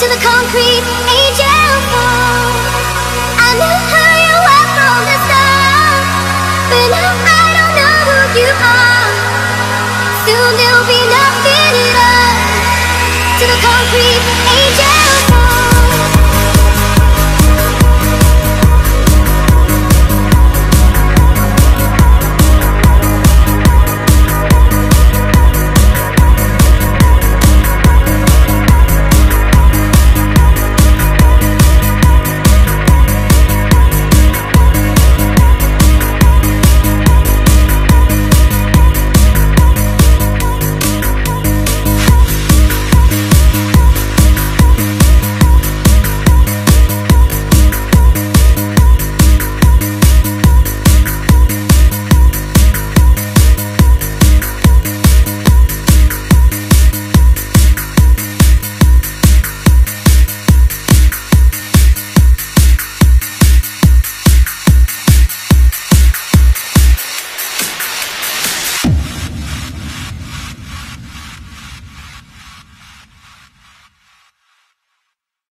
to the concrete angel fall. I knew who you were from the start, but now I don't know who you are. Soon there'll be nothing left. to the concrete angel.